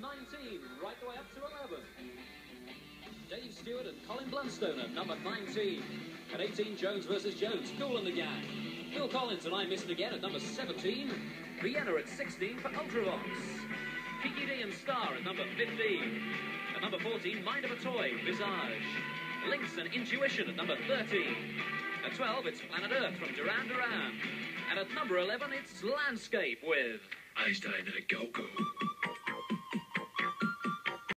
19, right the way up to 11. Dave Stewart and Colin Blunstone at number 19. At 18, Jones versus Jones, Kool and the Gang. Phil Collins and I Missed Again at number 17. Vienna at 16 for Ultravox. Kiki Dee and Star at number 15. At number 14, Mind of a Toy, Visage. Linx and Intuition at number 13. At 12, it's Planet Earth from Duran Duran. And at number 11, it's Landscape with Einstein and a